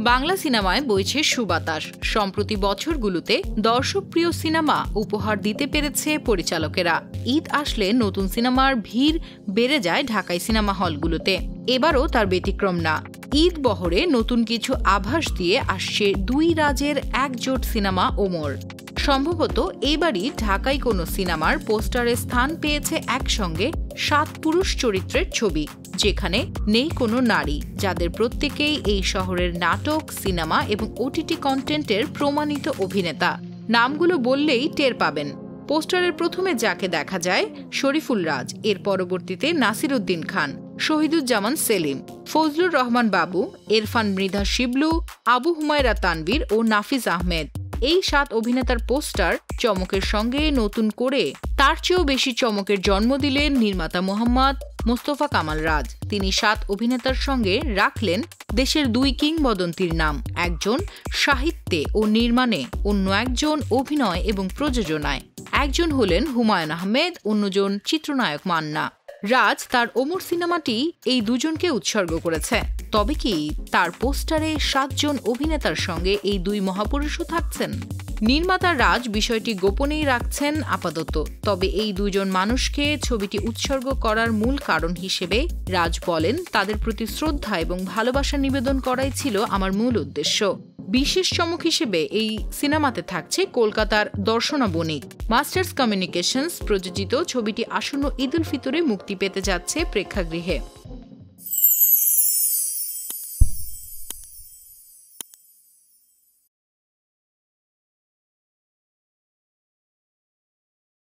বাংলা সিনেমায় বইছে সুবাতাস। সম্প্রতি বছরগুলোতে দর্শকপ্রিয় সিনেমা উপহার দিতে পেরেছে পরিচালকেরা। ঈদ আসলে নতুন সিনেমার ভিড় বেড়ে যায় ঢাকায় সিনেমা হলগুলোতে। এবারও তার ব্যতিক্রম না। ঈদ বহরে নতুন কিছু আভাস দিয়ে আসছে দুই রাজের একজোট সিনেমা ওমর। সম্ভবত এবারই ঢাকায় কোনো সিনেমার পোস্টারে স্থান পেয়েছে একসঙ্গে সাত পুরুষ চরিত্রের ছবি, যেখানে নেই কোনো নারী, যাদের প্রত্যেকেই এই শহরের নাটক, সিনেমা এবং ওটিটি কন্টেন্টের প্রমাণিত অভিনেতা। নামগুলো বললেই টের পাবেন। পোস্টারের প্রথমে যাকে দেখা যায়, শরীফুল রাজ, এর পরবর্তীতে নাসিরুদ্দিন খান, শহীদুজ্জামান সেলিম। ফজলুর রহমান বাবু এরফান মৃধা শিবলু, আবু হুমায়রা তানবীর ও নাফিজ আহমেদ। এই সাত অভিনেতার পোস্টার চমকের সঙ্গে নতুন করে, তার চেয়েও বেশি চমকের জন্ম দিলেন নির্মাতা মোহাম্মদ মোস্তফা কামাল রাজ। তিনি সাত অভিনেতার সঙ্গে রাখলেন দেশের দুই কিংবদন্তির নাম, একজন সাহিত্যে ও নির্মাণে, অন্য একজন অভিনয় এবং প্রযোজনায়। একজন হলেন হুমায়ুন আহমেদ, অন্যজন চিত্রনায়ক মান্না। রাজ তার ওমর সিনেমাটি এই দুজনকে উৎসর্গ করেছে। তবে কি তার পোস্টারে সাতজন অভিনেতার সঙ্গে এই দুই মহাপুরুষও থাকছেন? নির্মাতা রাজ বিষয়টি গোপনেই রাখছেন আপাতত। তবে এই দুজন মানুষকে ছবিটি উৎসর্গ করার মূল কারণ হিসেবে রাজ বলেন, তাদের প্রতি শ্রদ্ধা এবং ভালোবাসা নিবেদন করাই ছিল আমার মূল উদ্দেশ্য। বিশেষ চমক হিসেবে এই সিনেমাতে থাকছে কলকাতার দর্শনা বণিক। মাস্টার্স কমিউনিকেশনস প্রযোজিত ছবিটি আসন্ন ঈদ উল ফিতরে মুক্তি পেতে যাচ্ছে প্রেক্ষাগৃহে।